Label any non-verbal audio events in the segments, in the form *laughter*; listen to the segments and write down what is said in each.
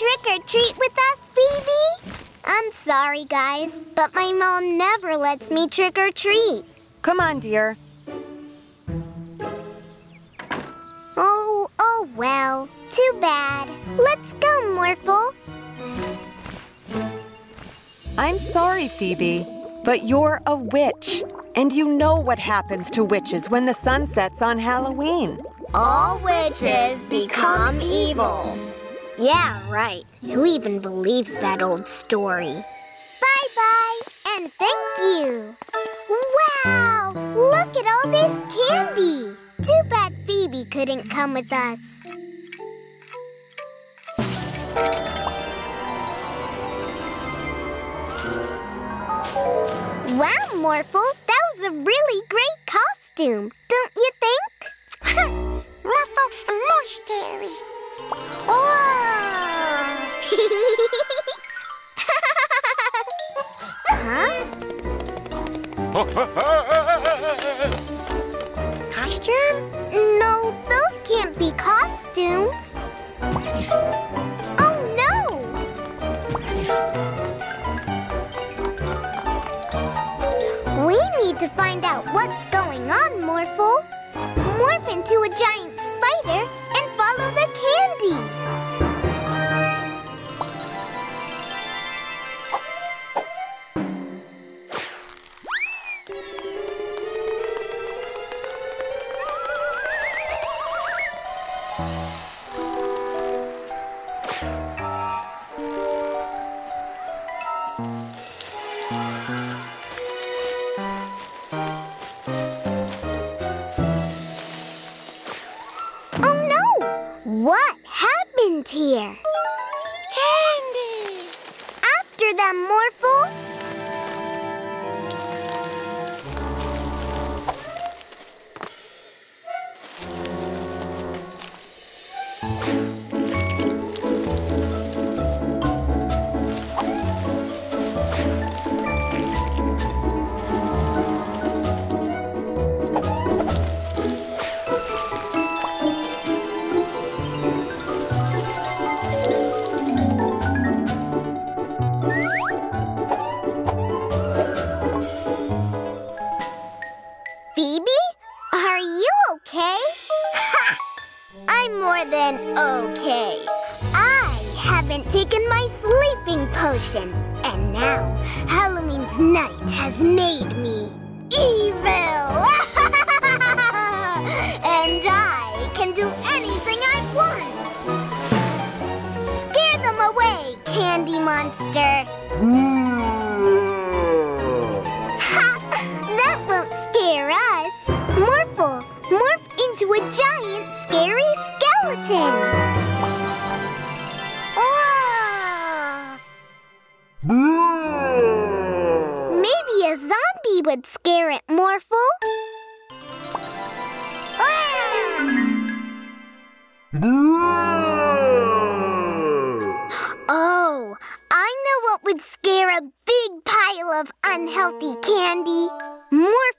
trick or treat with us, Phoebe? I'm sorry, guys, but my mom never lets me trick or treat. Come on, dear. Oh, oh well. Too bad. Let's go, Morphle. I'm sorry, Phoebe, but you're a witch. And you know what happens to witches when the sun sets on Halloween. All witches become evil. Yeah, right. Who even believes that old story? Bye-bye, and thank you. Wow, look at all this candy. Too bad Phoebe couldn't come with us. Wow, Morphle, that was a really great costume, don't you think? *laughs* Morphle and more scary. Oh, huh? Costume? No, those can't be costumes. Oh no! We need to find out what's going on, Morphle. Morph into a giant spider and follow the candy.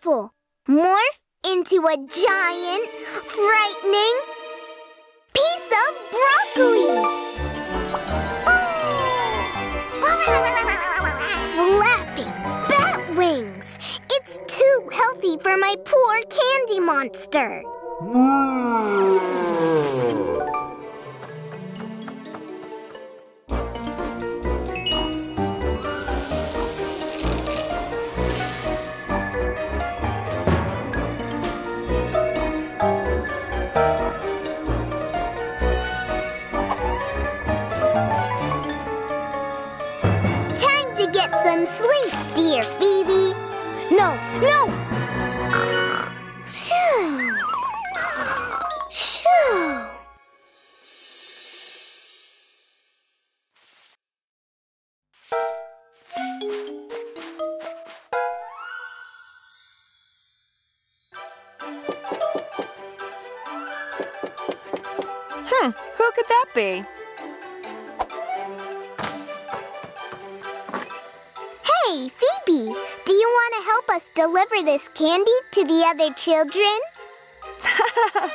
Morphle, morph into a giant, frightening piece of broccoli. Flapping bat wings. It's too healthy for my poor candy monster. This candy to the other children? *laughs*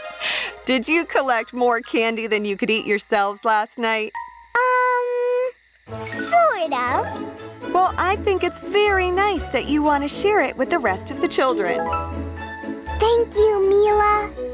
Did you collect more candy than you could eat yourselves last night? Um, sort of. Well, I think it's very nice that you want to share it with the rest of the children. Thank you, Mila.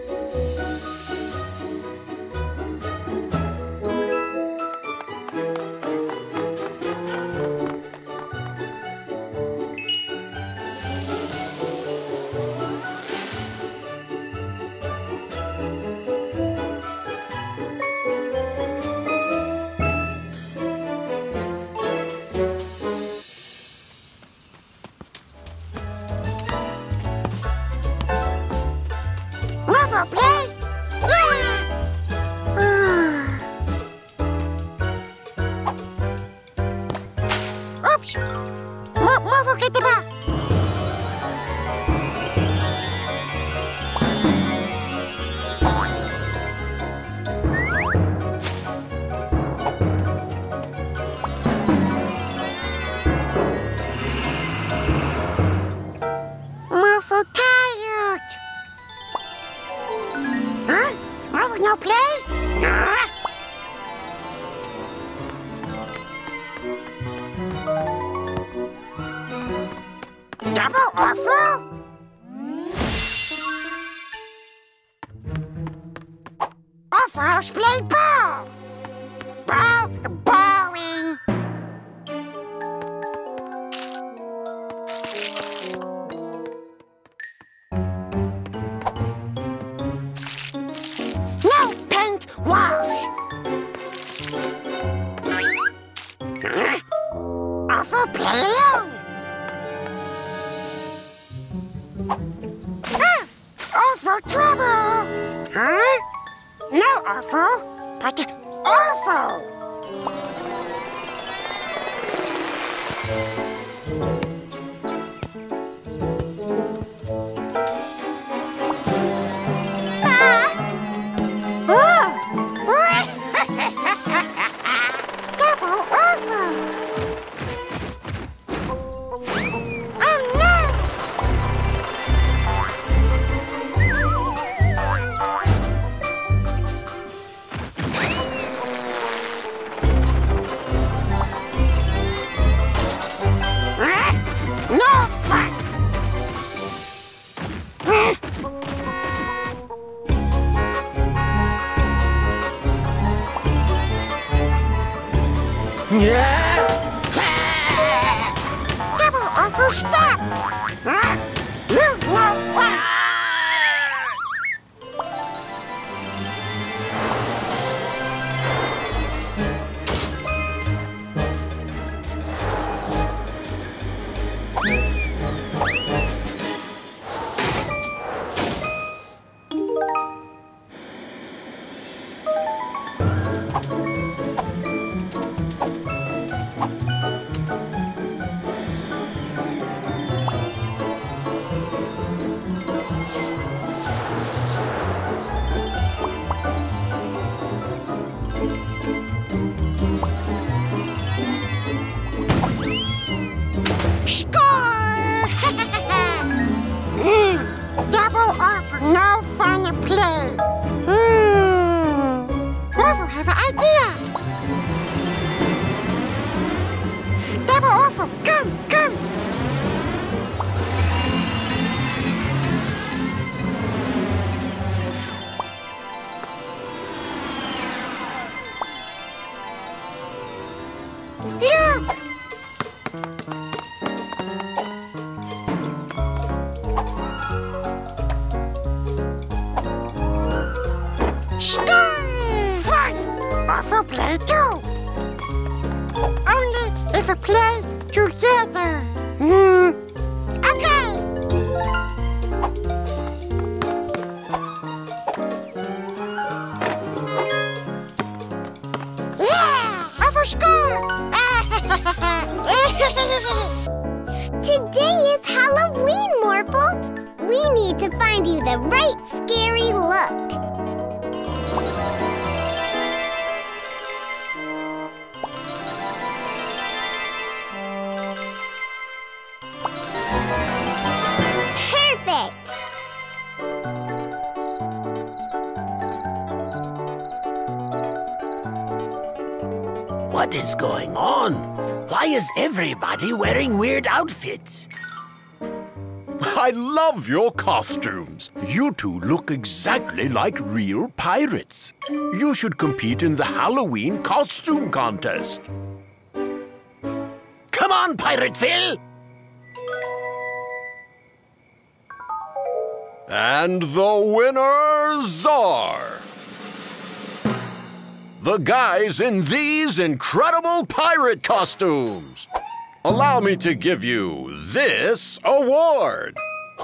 Today is Halloween, Morphle. We need to find you the right scary look. Perfect! What is going on? Why is everybody wearing weird outfits? I love your costumes. You two look exactly like real pirates. You should compete in the Halloween costume contest. Come on, Pirate Phil! And the winners are... The guys in these incredible pirate costumes. Allow me to give you this award.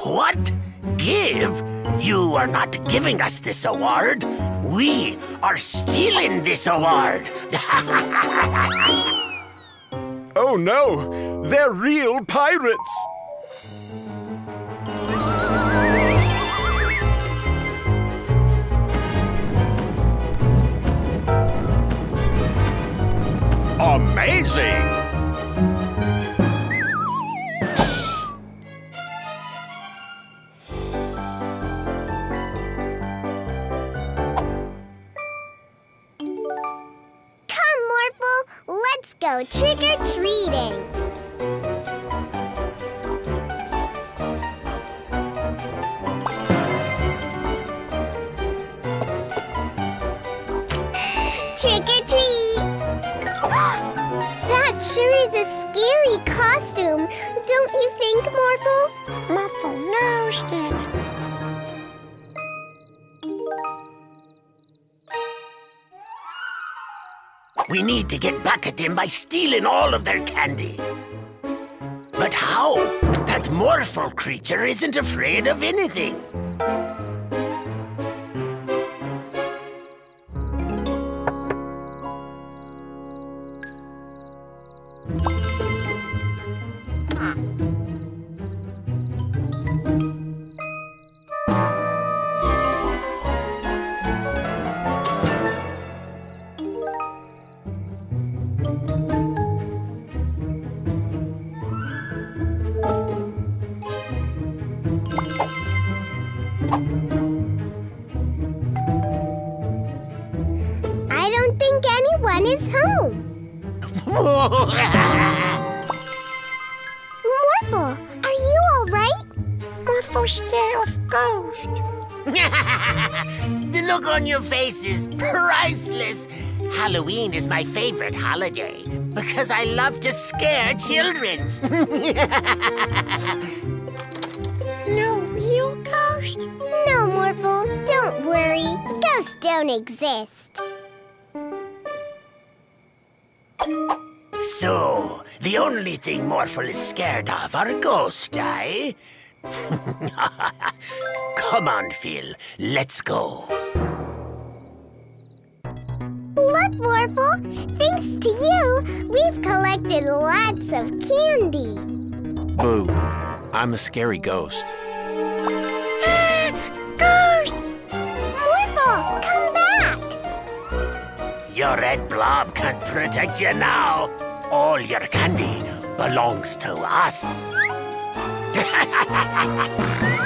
What? Give? You are not giving us this award. We are stealing this award. *laughs* oh no, they're real pirates. Amazing! Come, Morphle, let's go trick-or-treating. Trick-or-treat! that Morphle? Morphle knows it. we need to get back at them by stealing all of their candy. But how? That Morphle creature isn't afraid of anything. Your face is priceless. Halloween is my favorite holiday because I love to scare children. *laughs* No real ghost? No, Morphle, don't worry. Ghosts don't exist. so, the only thing Morphle is scared of are ghosts, eh? *laughs* Come on, Phil. Let's go. Look, Morphle, thanks to you, we've collected lots of candy. Boo. I'm a scary ghost. *gasps* Ghost! Morphle, come back! Your red blob can't protect you now. All your candy belongs to us. *laughs*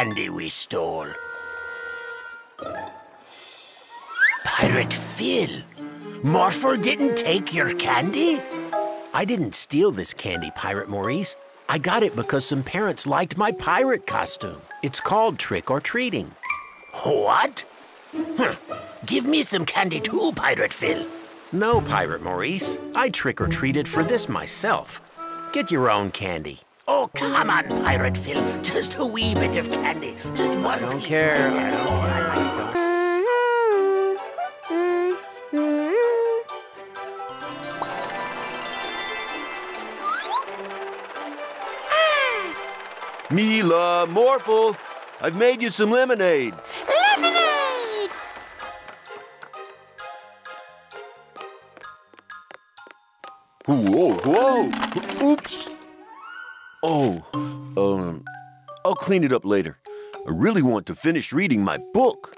candy we stole? Pirate Phil, Morphle didn't take your candy? I didn't steal this candy, Pirate Maurice. I got it because some parents liked my pirate costume. It's called trick or treating. What? Give me some candy too, Pirate Phil. No, Pirate Maurice. I trick or treated for this myself. Get your own candy. Oh, come on, Pirate Phil. Just a wee bit of candy. Just one I don't piece. care. I don't- Oh, I don't- Mila, Morphle, I've made you some lemonade. Lemonade! Whoa, whoa! Oops! Oh, um, I'll clean it up later. I really want to finish reading my book.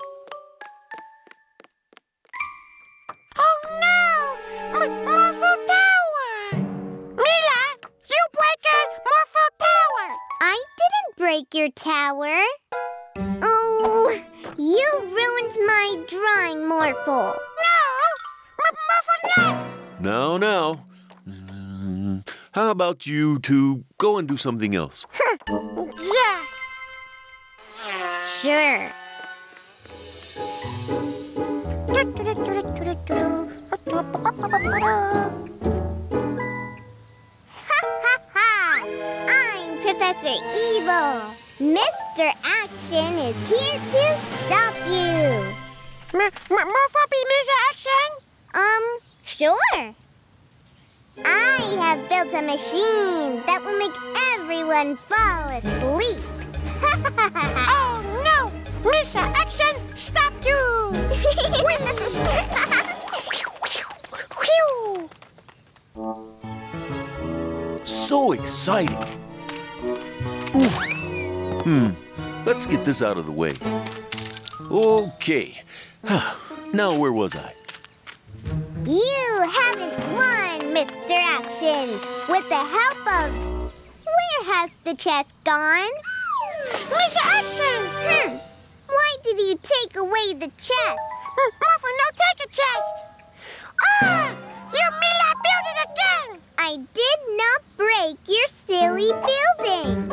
Oh no! M- Morphle Tower! Mila, you break a Morphle Tower! I didn't break your tower. Oh, you ruined my drawing, Morphle. No! M- Morphle not! Now, now. How about you two go and do something else? Yeah. Sure. Ha ha ha! I'm Professor Evil. Mr. Action is here to stop you. Morphle be Miss Action? Um, sure. I have built a machine that will make everyone fall asleep. *laughs* oh no! Miss Action, stop you! *laughs* So exciting! Ooh. Hmm, let's get this out of the way. Okay. *sighs* now, where was I? you haven't won, Mr. Action. With the help of. Where has the chest gone? Miss Action! Hmm. Why did you take away the chest? Morphle, no take a chest! Ah! You Mila build it again! I did not break your silly building.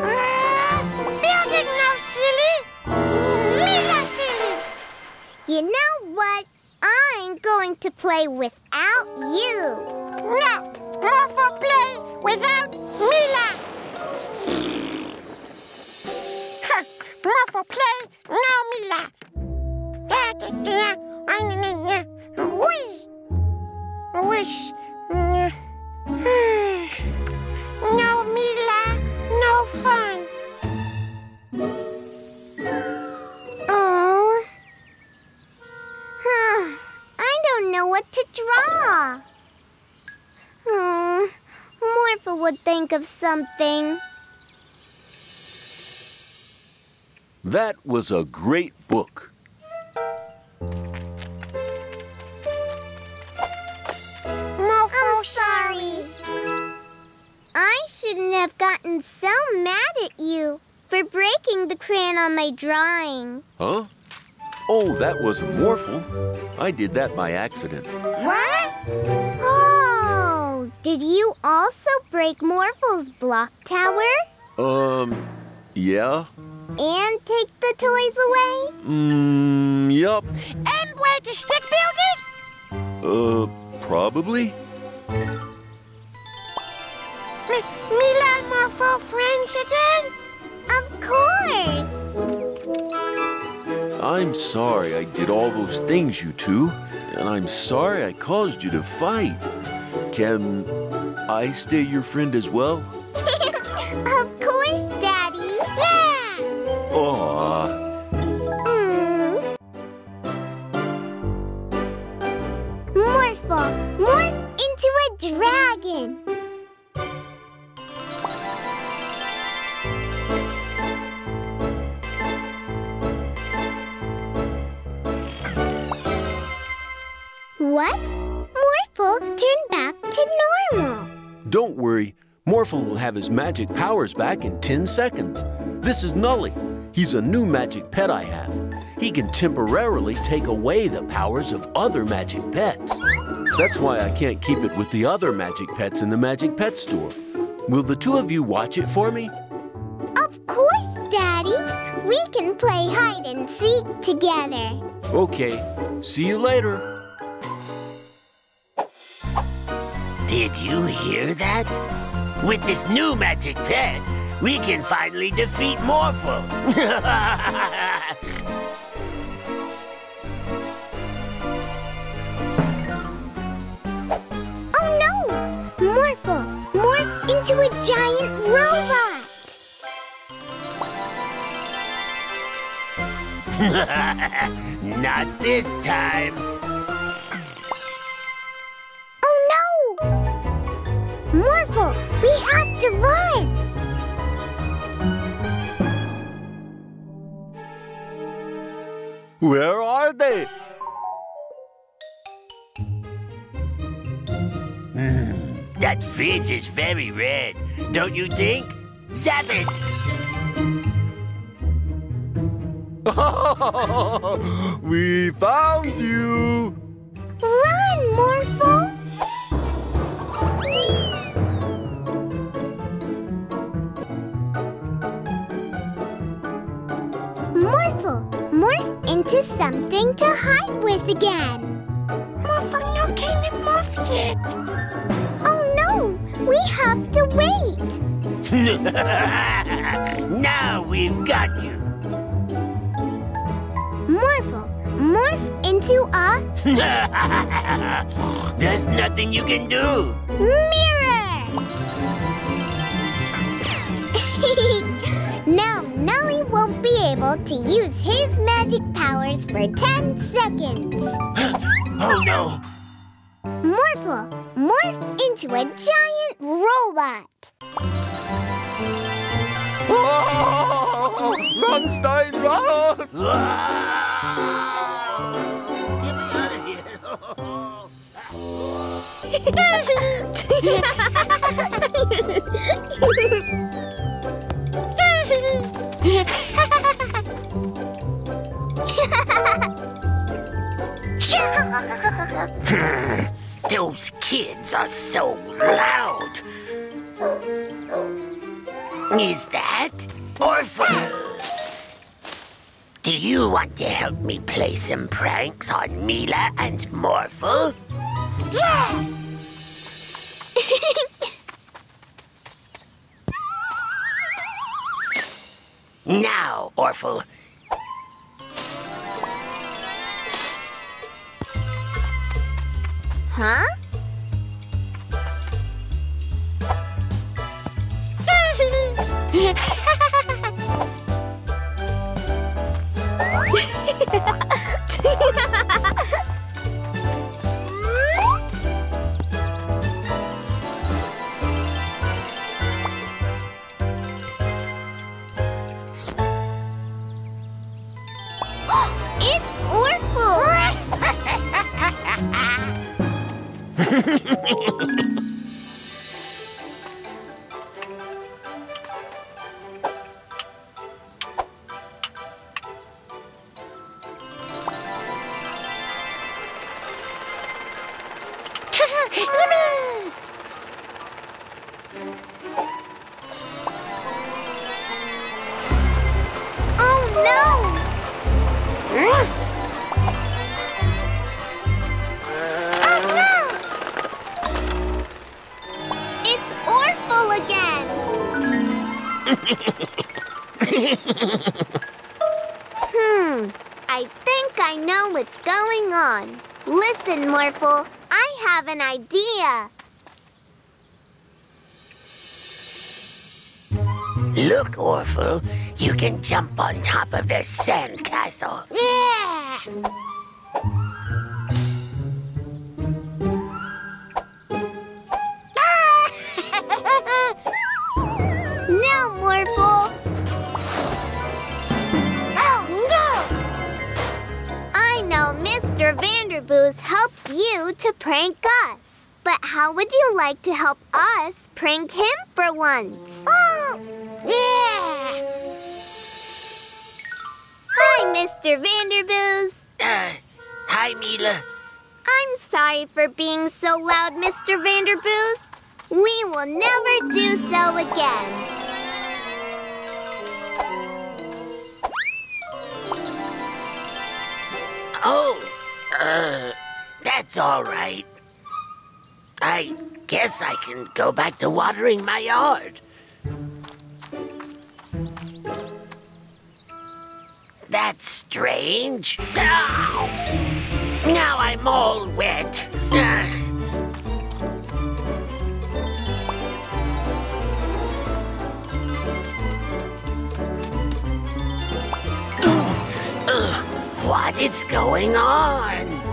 building no silly! Mila silly! You know what? I'm going to play without you. No, Morphle play without Mila. Morphle play, no Mila. Wee. Wish. *sighs* No Mila, no fun. Oh. I don't know what to draw. Hmm. Morphle would think of something. That was a great book. I'm sorry. I shouldn't have gotten so mad at you for breaking the crayon on my drawing. Huh? Oh, that wasn't Morphle. I did that by accident. What? Did you also break Morphle's block tower Um, yeah? and take the toys away? Mmm, yup. And break a stick building? Uh, probably? Mila and Morphle friends again? Of course. I'm sorry I did all those things, you two. And I'm sorry I caused you to fight. Can I stay your friend as well? Normal. Don't worry. Morphle will have his magic powers back in 10 seconds. This is Nully. He's a new magic pet I have. He can temporarily take away the powers of other magic pets. That's why I can't keep it with the other magic pets in the Magic Pet Store. Will the two of you watch it for me? Of course, Daddy. We can play hide and seek together. Okay, see you later. Did you hear that? With this new magic pet, we can finally defeat Morphle. *laughs* Oh no! Morphle, morph into a giant robot! *laughs* Not this time. Fridge is very red, don't you think? Zap *laughs* it! we found you! Run, Morphle! Morphle, morph into something to hide with again. Morphle no can morph yet. We have to wait. *laughs* now we've got you. Morphle, morph into a *laughs* There's nothing you can do. mirror. *laughs* now Nully won't be able to use his magic powers for 10 seconds. *gasps* Oh no! Morphle, morph into a giant robot. run, Stein, run! Get me out of here! Those kids are so loud. Is that Orphle? Do you want to help me play some pranks on Mila and Morphle? Yeah! Now, Orphle. Huh? Look, Orphle, you can jump on top of their sand castle. Yeah! *laughs* now, Morphle! Oh, no! I know Mr. Vanderboos helps you to prank us. But how would you like to help us prank him for once? yeah! Hi, Mr. Vanderboos. Uh, hi, Mila. I'm sorry for being so loud, Mr. Vanderboos. We will never do so again. Oh, uh, that's all right. I guess I can go back to watering my yard. That's strange. Ow! Now I'm all wet. Ugh, What is going on?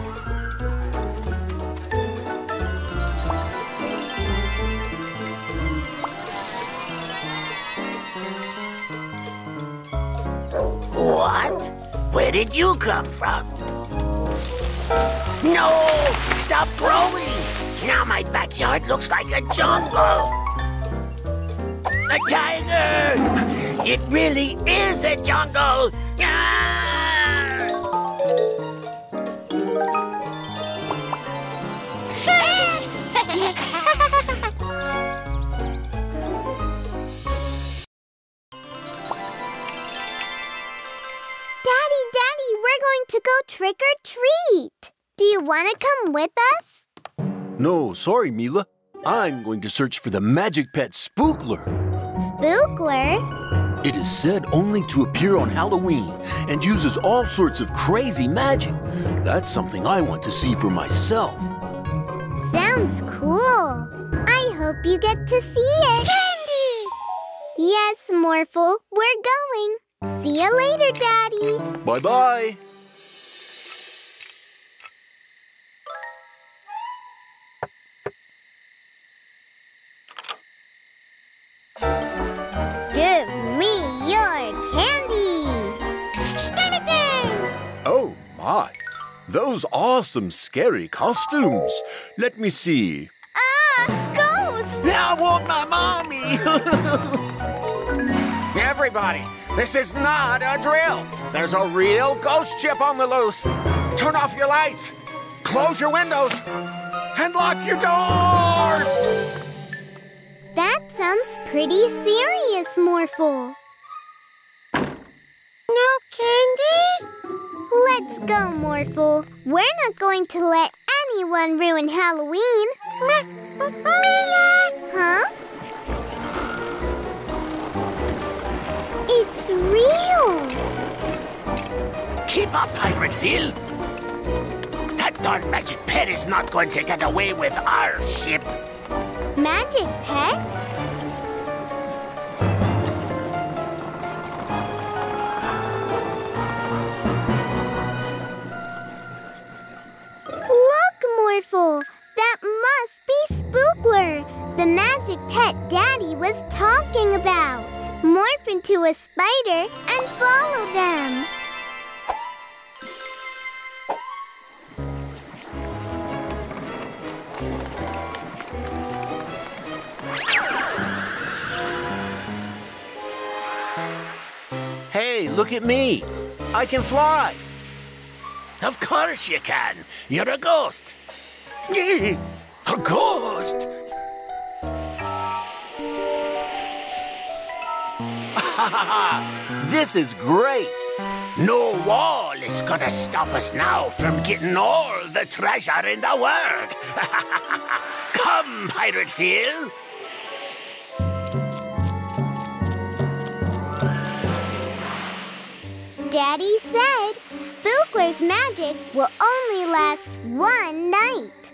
What? Where did you come from? No! Stop growing! Now my backyard looks like a jungle! A tiger! It really is a jungle! Ah! *laughs* we're going to go trick or treat. Do you want to come with us? No, sorry, Mila. I'm going to search for the magic pet Spookler. Spookler? It is said only to appear on Halloween and uses all sorts of crazy magic. That's something I want to see for myself. Sounds cool. I hope you get to see it. Candy! Yes, Morphle, we're going. See you later, Daddy. Bye bye Those awesome, scary costumes. Let me see. Ah, ghost! I want my mommy! *laughs* Everybody, this is not a drill. There's a real ghost chip on the loose. Turn off your lights, close your windows, and lock your doors! That sounds pretty serious, Morphle. No candy? Let's go, Morphle. We're not going to let anyone ruin Halloween. Huh? It's real. Keep up, Pirate Phil! That darn magic pet is not going to get away with our ship. Magic pet? Look, Morphle! That must be Spookler, the magic pet Daddy was talking about. Morph into a spider and follow them. Hey, look at me. I can fly. Of course you can. You're a ghost. *laughs* A ghost? *laughs* This is great. No wall is gonna stop us now from getting all the treasure in the world. *laughs* Come, Pirate Phil. Daddy said Spookler's magic will only last one night.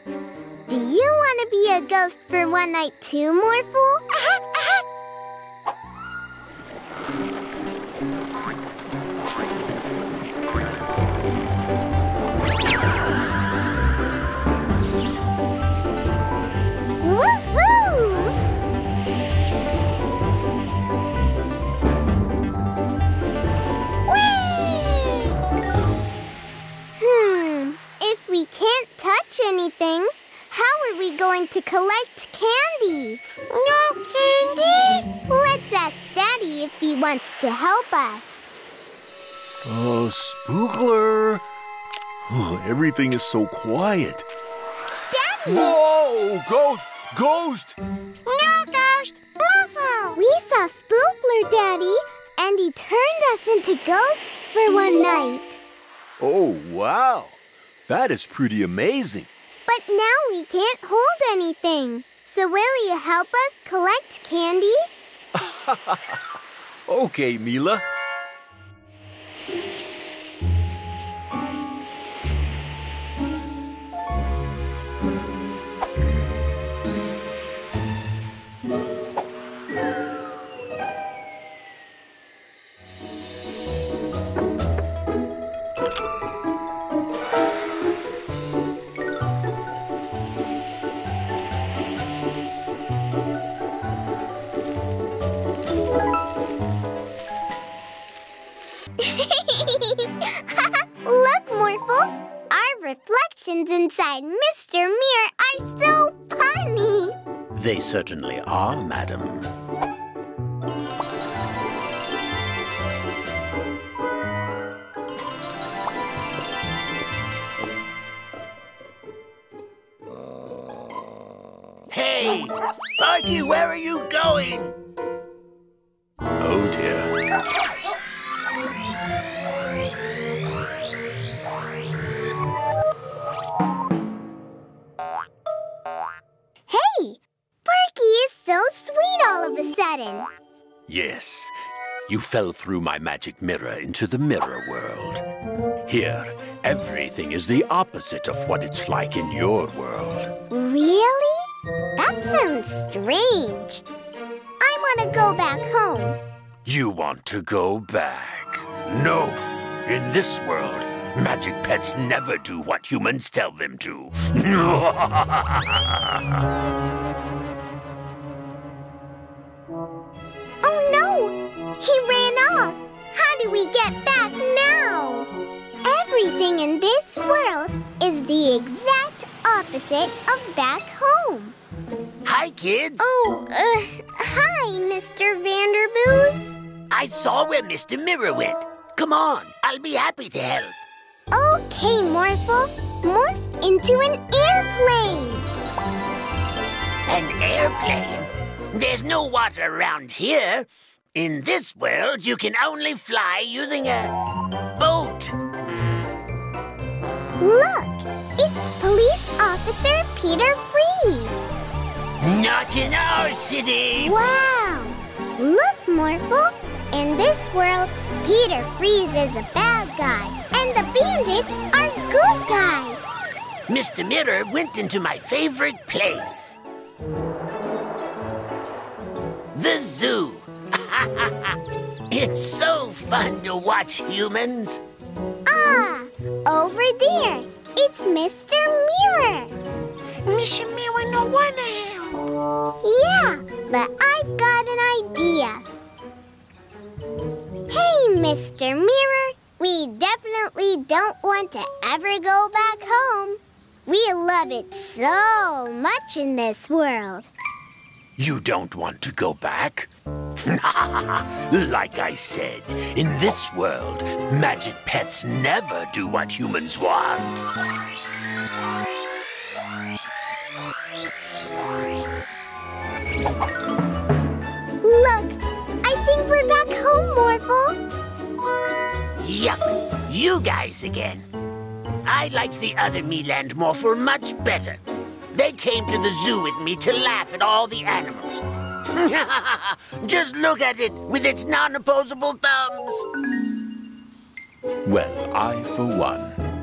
Do you want to be a ghost for one night too, Morphle? Woohoo! Hmm, if we can't touch anything, are we going to collect candy? No candy? Let's ask Daddy if he wants to help us. Oh, Spookler. Oh, everything is so quiet. Daddy! Whoa! Ghost! Ghost! No, Ghost! Morphle! We saw Spookler, Daddy, and he turned us into ghosts for one night. Oh, wow. That is pretty amazing. But now we can't hold anything. So will you help us collect candy? *laughs* Okay, Mila. Certainly are, madam. Hey, Sparky, where are you going? Fell through my magic mirror into the mirror world. Here, everything is the opposite of what it's like in your world. Really? That sounds strange. I want to go back home. You want to go back? No. In this world, magic pets never do what humans tell them to. *laughs* do we get back now? Everything in this world is the exact opposite of back home. Hi, kids. Oh, uh, hi, Mr. Vanderboos. I saw where Mr. Mirror went. Come on, I'll be happy to help. Okay, Morphle. Morph into an airplane. An airplane? There's no water around here. In this world, you can only fly using a boat. Look, it's Police Officer Peter Freeze. Not in our city. Wow! Look, Morphle. In this world, Peter Freeze is a bad guy, and the bandits are good guys. Mr. Mirror went into my favorite place. The zoo. *laughs* it's so fun to watch humans. Ah, over there. It's Mr. Mirror. Mr. Mirror no wanna help. Yeah, but I've got an idea. Hey, Mr. Mirror. We definitely don't want to ever go back home. We love it so much in this world. You don't want to go back? *laughs* like I said, in this world, magic pets never do what humans want. Look, I think we're back home, Morphle. Yup, you guys again. I like the other Meland Morphle much better. They came to the zoo with me to laugh at all the animals. *laughs* Just look at it with its non-opposable thumbs. Well, I, for one,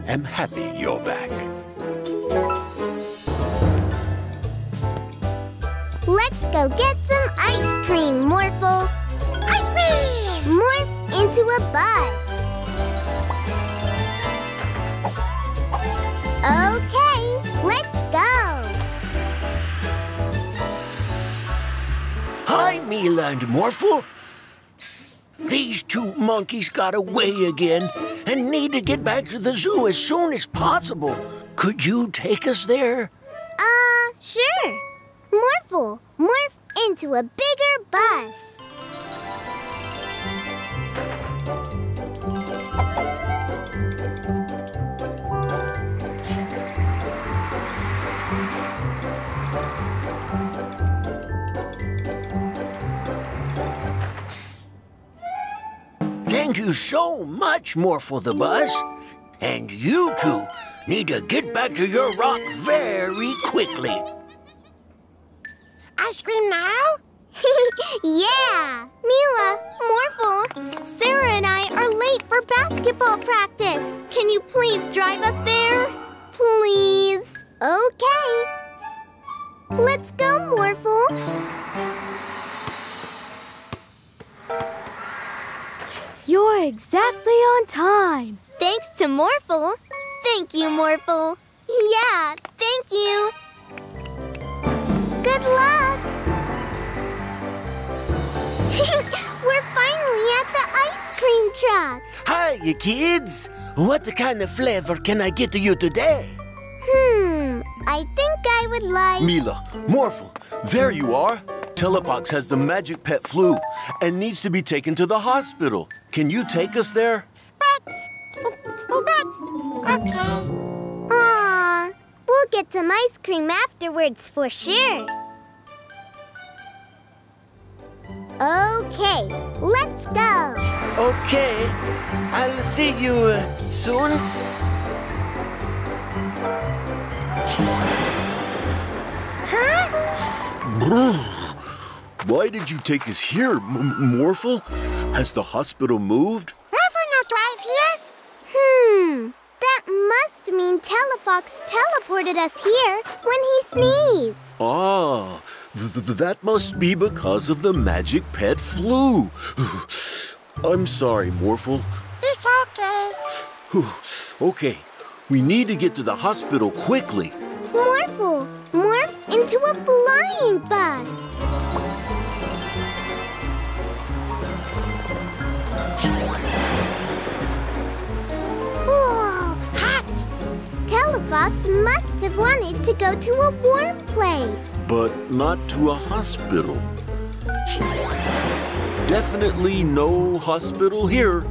am happy you're back. Let's go get some ice cream, Morphle. Ice cream! Morph into a bus. And Morphle. These two monkeys got away again and need to get back to the zoo as soon as possible. Could you take us there? Uh, sure. Morphle, morph into a bigger bus. Thank you so much, Morphle the Bus. And you two need to get back to your rock very quickly. Ice cream now? *laughs* yeah! Mila, Morphle, Sarah and I are late for basketball practice. Can you please drive us there? Please. Okay. Let's go, Morphle. You're exactly on time. Thanks to Morphle. Thank you, Morphle. Yeah, thank you. Good luck. *laughs* We're finally at the ice cream truck. Hi, you kids. What kind of flavor can I get to you today? Hmm, I think I would like. Mila, Morphle, there you are. Telefox has the magic pet flu and needs to be taken to the hospital. Can you take us there? Okay. Aw, we'll get some ice cream afterwards for sure. Okay, let's go. Okay. I'll see you uh, soon. Why did you take us here, M- Morphle? Has the hospital moved? Morphle no drive here? Hmm, that must mean Telefox teleported us here when he sneezed. Ah, th- th- that must be because of the magic pet flu. *sighs* I'm sorry, Morphle. It's okay. *sighs* Okay, we need to get to the hospital quickly. Morphle, morph into a flying bus. Hot. Telefox must have wanted to go to a warm place. But not to a hospital. Definitely no hospital here.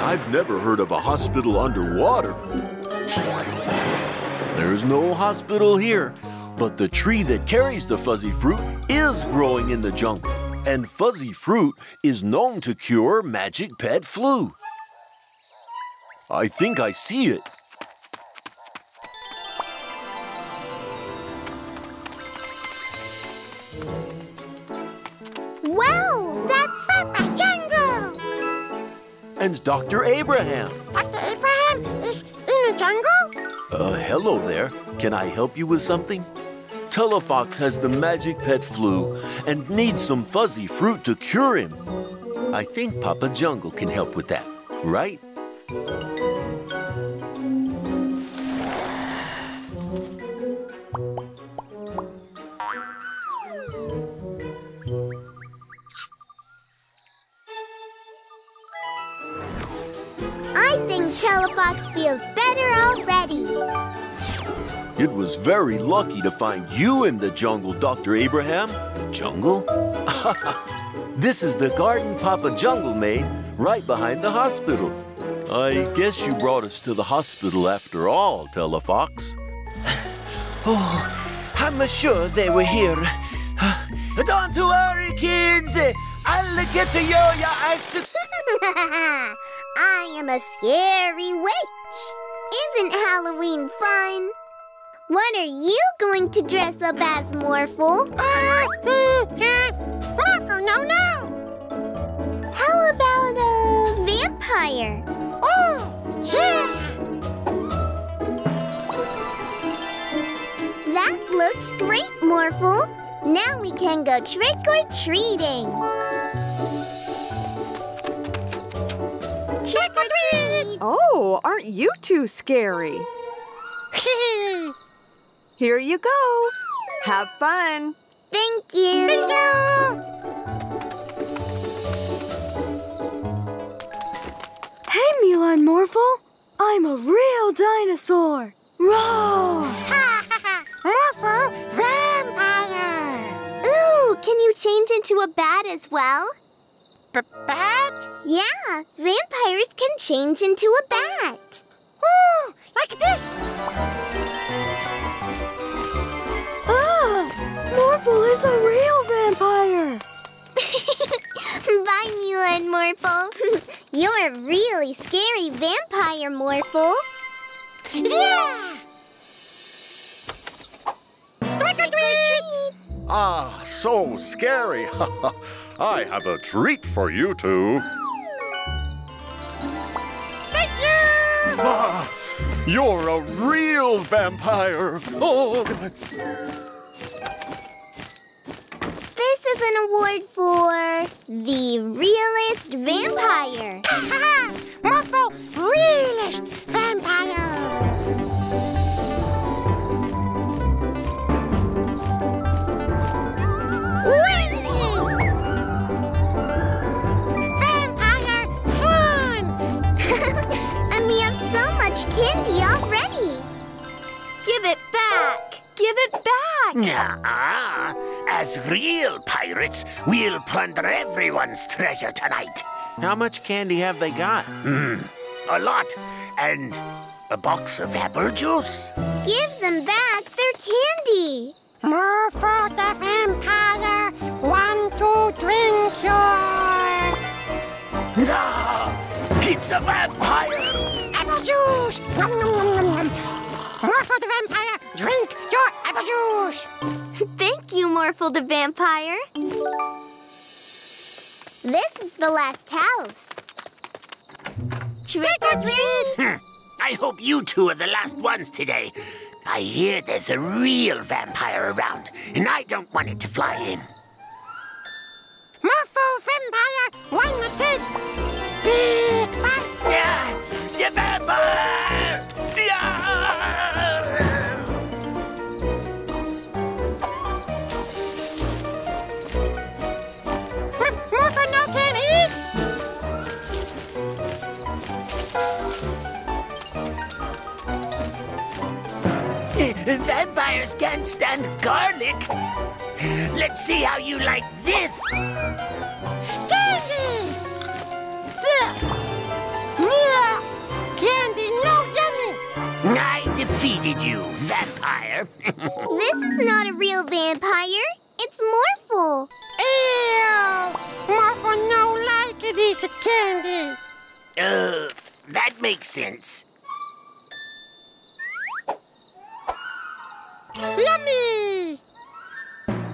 I've never heard of a hospital underwater. There's no hospital here, but the tree that carries the fuzzy fruit is growing in the jungle. And fuzzy fruit is known to cure magic pet flu. I think I see it. Wow, that's Papa Jungle. And Dr. Abraham. Dr. Abraham is in the jungle? Uh, hello there. Can I help you with something? Telefox has the magic pet flu and needs some fuzzy fruit to cure him. I think Papa Jungle can help with that, right? Think Telefox feels better already. It was very lucky to find you in the jungle, Dr. Abraham. The jungle? *laughs* this is the garden Papa Jungle made right behind the hospital. I guess you brought us to the hospital after all, Telefox. *laughs* Oh, I'm sure they were here. *sighs* Don't worry, kids. I'll get to you, your ice. *laughs* I am a scary witch. Isn't Halloween fun? What are you going to dress up as, Morphle? Uh, Morphle, no, no. How about a vampire? Oh, yeah. That looks great, Morphle. Now we can go trick Trick or treat. Oh, aren't you two scary? *laughs* Here you go. Have fun. Thank you. Hey, Mila and Morphle. I'm a real dinosaur. Roar! *laughs* Morphle, vampire. Ooh, can you change into a bat as well? B-bat? Yeah, vampires can change into a bat. Ooh, like this. Ah! Morphle is a real vampire. *laughs* Bye, Mila fun, Morphle. *laughs* You're a really scary vampire, Morphle. Yeah! Trick or treat! Ah, so scary. *laughs* I have a treat for you two. Thank you! Ah, you're a real vampire. Oh, This is an award for the realest vampire. *laughs* Ha ha! Morphle, realist vampire! Candy already. Give it back! Give it back! Nuh-uh. As real pirates, we'll plunder everyone's treasure tonight. How much candy have they got? Hmm, a lot. And a box of apple juice. Give them back their candy. Morphle the vampire, want to drink your No! It's a vampire! Apple juice! Nom, nom, nom, nom, nom. Morphle the vampire, drink your apple juice! *laughs* Thank you, Morphle the vampire. This is the last house. Trick or treat! Hmm. I hope you two are the last ones today. I hear there's a real vampire around, and I don't want it to fly in. Morphle vampire, wanna take big bite? The vampire! Yeah! Eat? Vampires can't stand garlic. Let's see how you like this. Defeated you, vampire. *laughs* This is not a real vampire. It's Morphle. Ew! Morphle no like this candy. uh, that makes sense. Yummy!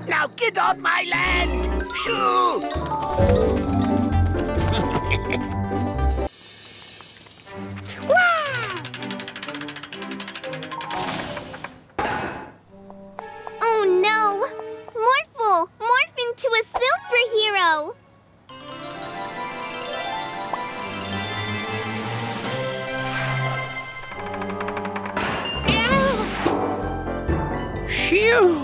Now get off my land! Shoo! Into a superhero! Phew!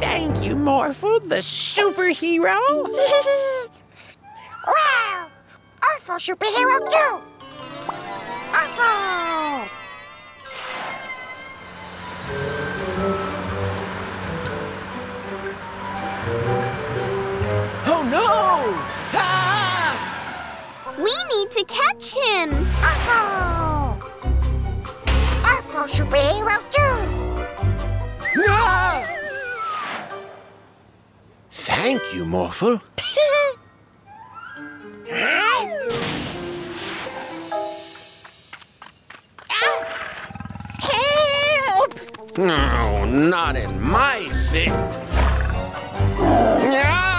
Thank you, Morphle, the superhero. *laughs* wow! Orphle superhero too! Orphle! We need to catch him! Orphle! Orphle superhero too! Ah! Thank you, Morphle. *laughs* Help! No, not in my sick. Ah!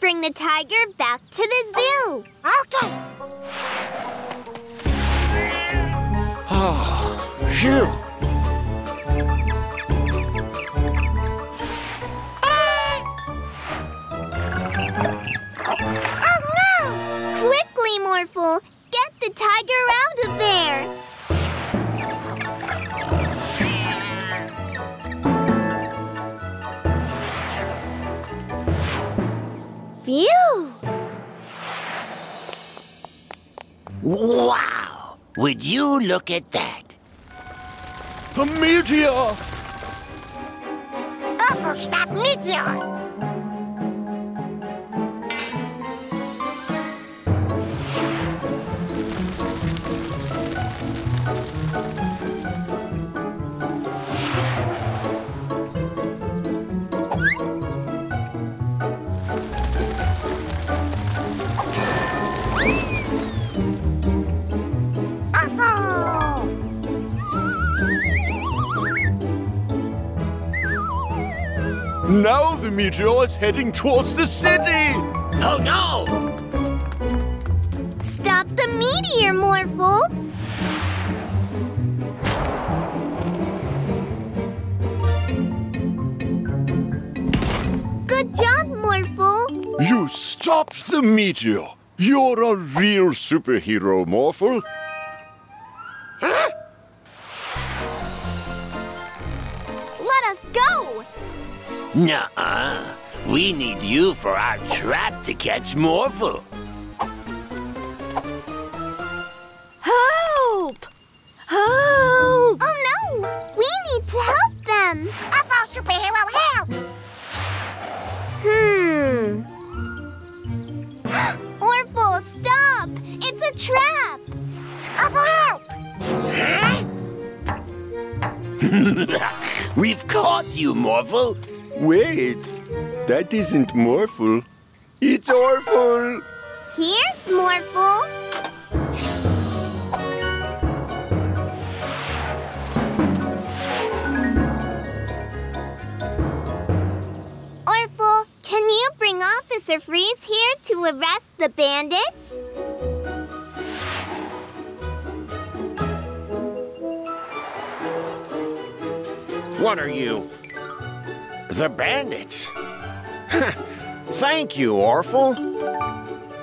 Bring the tiger back to the zoo. Okay. Oh, phew. Look at that? A meteor! Meteor is heading towards the city! Oh no! Stop the meteor, Morphle! Good job, Morphle! You stopped the meteor! You're a real superhero, Morphle. Let us go! Nuh-uh. We need you for our trap to catch Morphle. Help! Help! Oh no! We need to help them! Morphle superhero help! Hmm. Orphle, stop! It's a trap! Morphle help! *laughs* We've caught you, Morphle. Wait, that isn't Morphle. It's Orphle! Here's Morphle. Orphle, can you bring Officer Freeze here to arrest the bandits? What are you? The bandits. *laughs* Thank you, Orphle.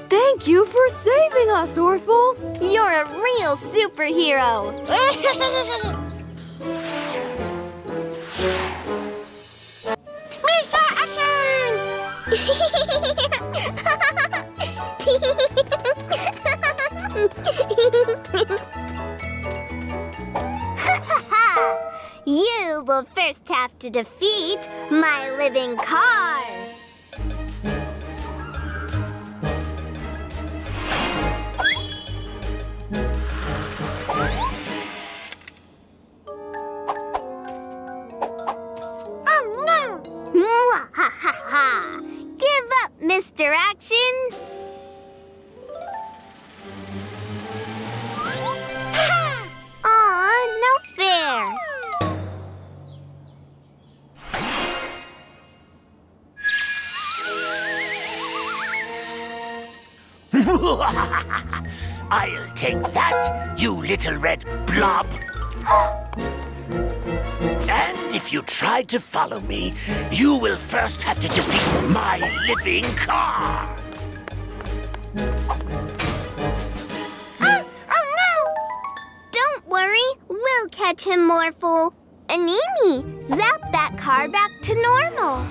Thank you for saving us, Orphle. You're a real superhero. *laughs* Mr. Action! *laughs* you will first have to defeat my living car. Mwahaha! Give up, Mr. Action! Aw, no fair! I'll take that, you little red blob. And if you try to follow me, you will first have to defeat my living car. Oh no! Don't worry, we'll catch him, Morphle. Animi, zap that car back to normal.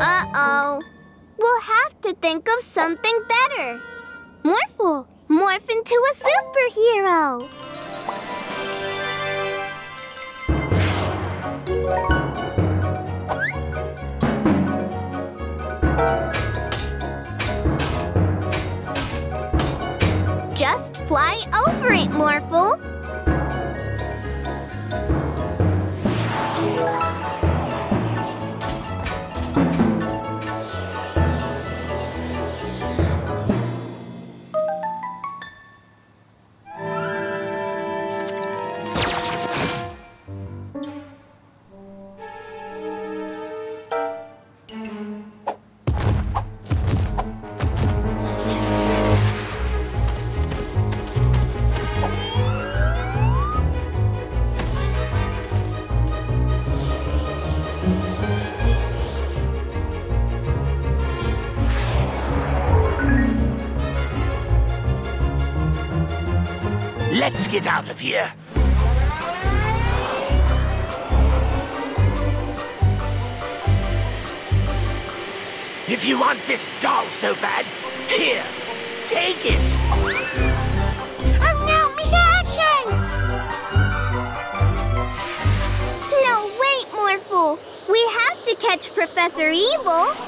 Uh-oh. We'll have to think of something better. Morphle, morph into a superhero. Just fly over it, Morphle. Of here. If you want this doll so bad, here, take it. Oh no, Mr. Action! No, wait, Morphle. We have to catch Professor Evil.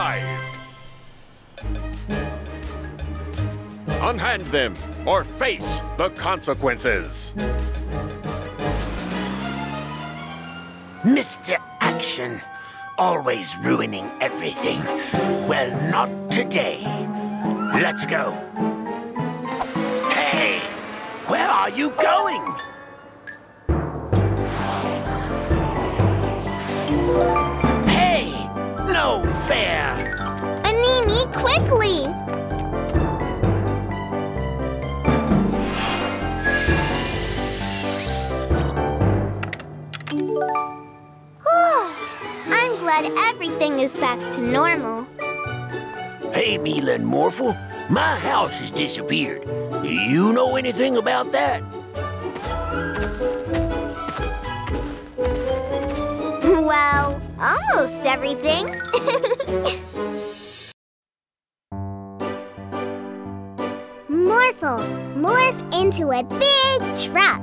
Arrived. Unhand them or face the consequences. Mr. Action, always ruining everything. Well, not today. Let's go. Hey, where are you going? Quickly! *sighs* I'm glad everything is back to normal. Hey, Mila and Morphle, my house has disappeared. Do you know anything about that? *laughs* Well, almost everything. *laughs* into a big truck.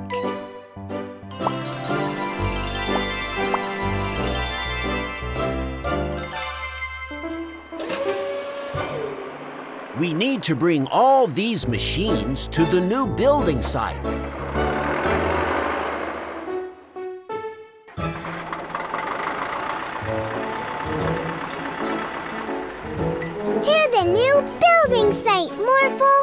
We need to bring all these machines to the new building site. To the new building site, Morphle.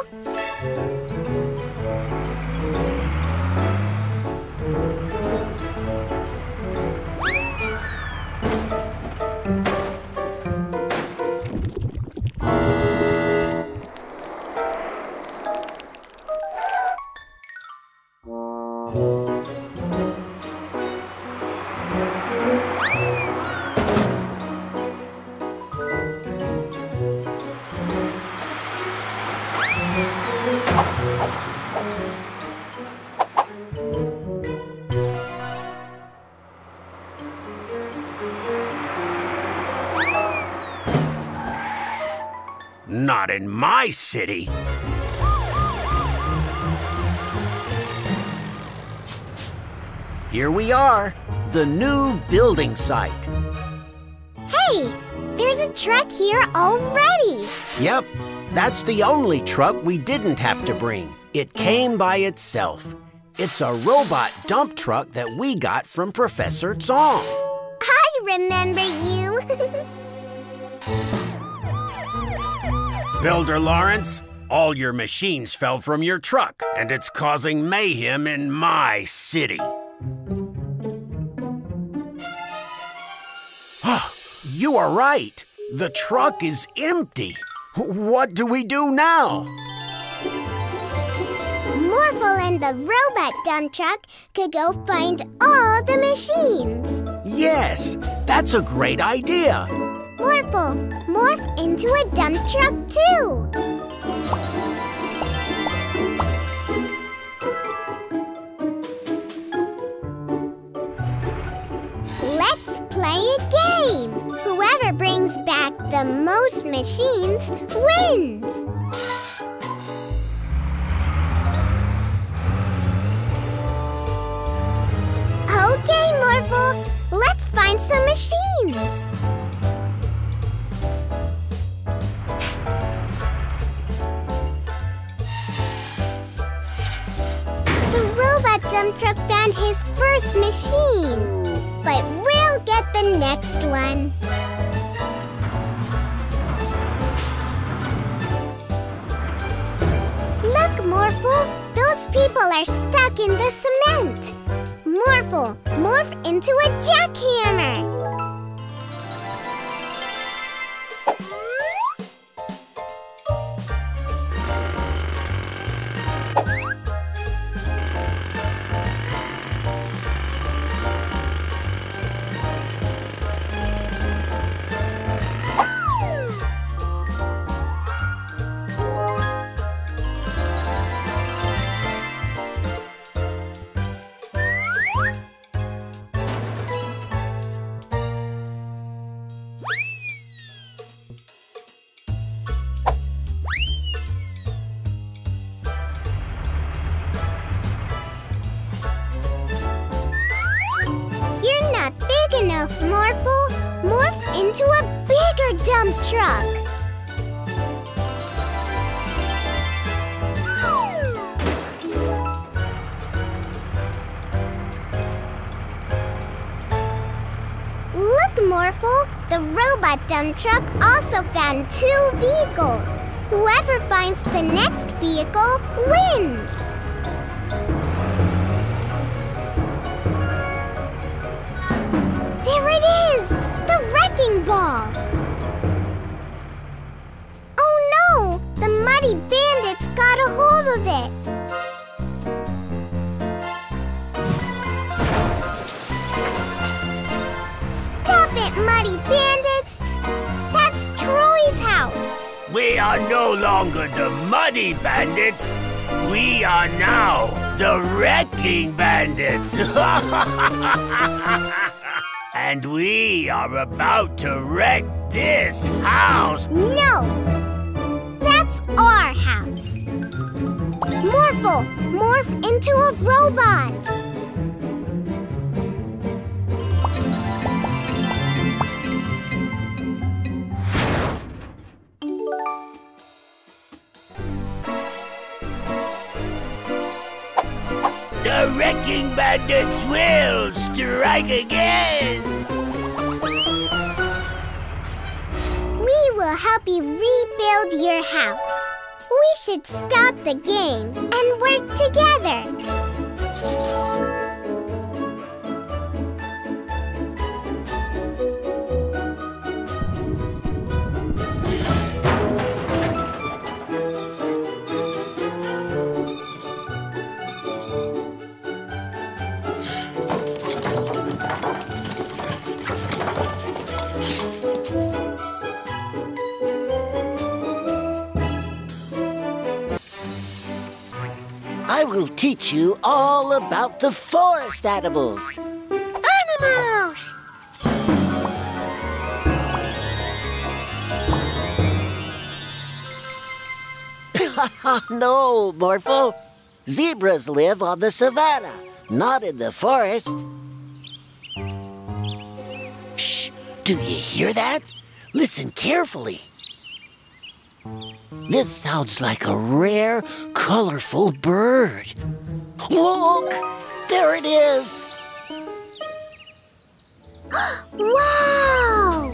My city. Here we are, the new building site. Hey, there's a truck here already. Yep, that's the only truck we didn't have to bring. It came by itself. It's a robot dump truck that we got from Professor Zong. I remember you. *laughs* Builder Lawrence, all your machines fell from your truck, and it's causing mayhem in my city. Ah, you are right. The truck is empty. What do we do now? Morphle and the robot dump truck could go find all the machines. Yes, that's a great idea. Morphle, morph into a dump truck too. Let's play a game. Whoever brings back the most machines wins. Okay, Morphle, let's find some machines. Truck found his first machine, but we'll get the next one. Look, Morphle, those people are stuck in the cement. Morphle, morph into a jackhammer. Truck also found two vehicles. Whoever finds the next vehicle wins. Are no longer the Muddy Bandits. We are now the Wrecking Bandits. *laughs* and we are about to wreck this house. No! That's our house! Morphle, morph into a robot! Wrecking Bandits will strike again. We will help you rebuild your house. We should stop the game and work together. Will teach you all about the forest animals. Animals! *laughs* no, Morphle. Zebras live on the savannah, not in the forest. Shh! Do you hear that? Listen carefully. This sounds like a rare, colorful bird. Look! There it is! *gasps* Wow!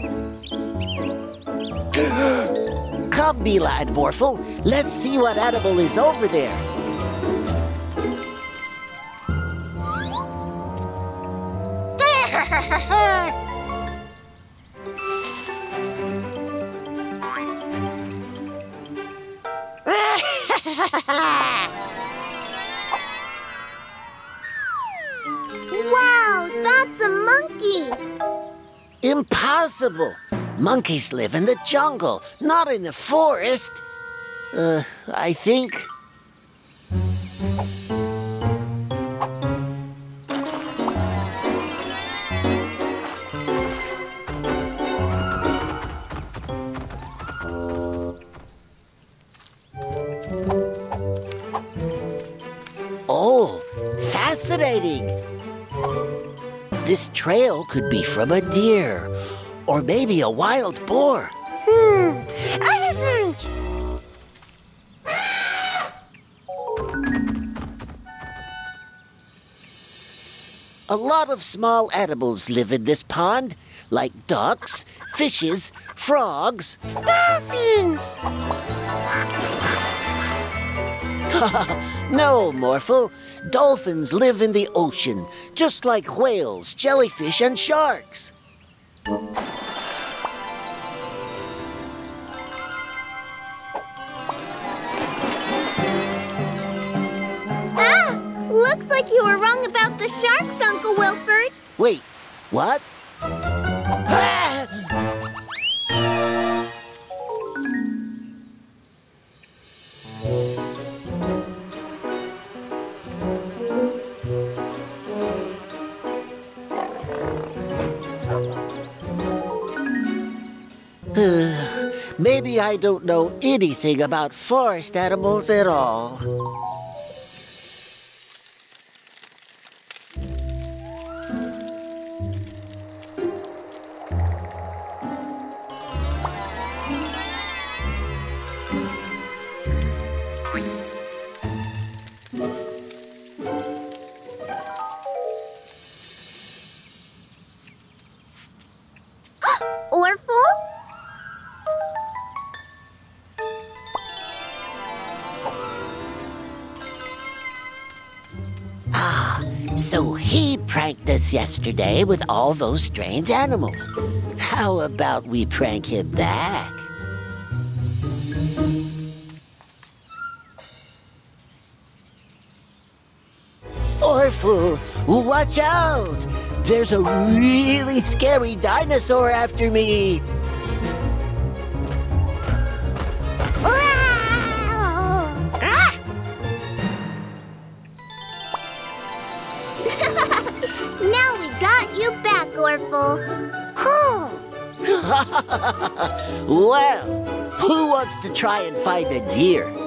*gasps* Come, Mila and Morphle. Let's see what animal is over there. Wow, that's a monkey! Impossible! Monkeys live in the jungle, not in the forest. Uh, I think. Fascinating! This trail could be from a deer, or maybe a wild boar. Hmm, elephant! A lot of small animals live in this pond, like ducks, fishes, frogs. Dolphins! *laughs* no, Morphle. Dolphins live in the ocean, just like whales, jellyfish, and sharks. Ah! Looks like you were wrong about the sharks, Uncle Wilford. Wait, what? I don't know anything about forest animals at all. Yesterday with all those strange animals. How about we prank him back? Orphle, watch out! There's a really scary dinosaur after me. Try and find a deer?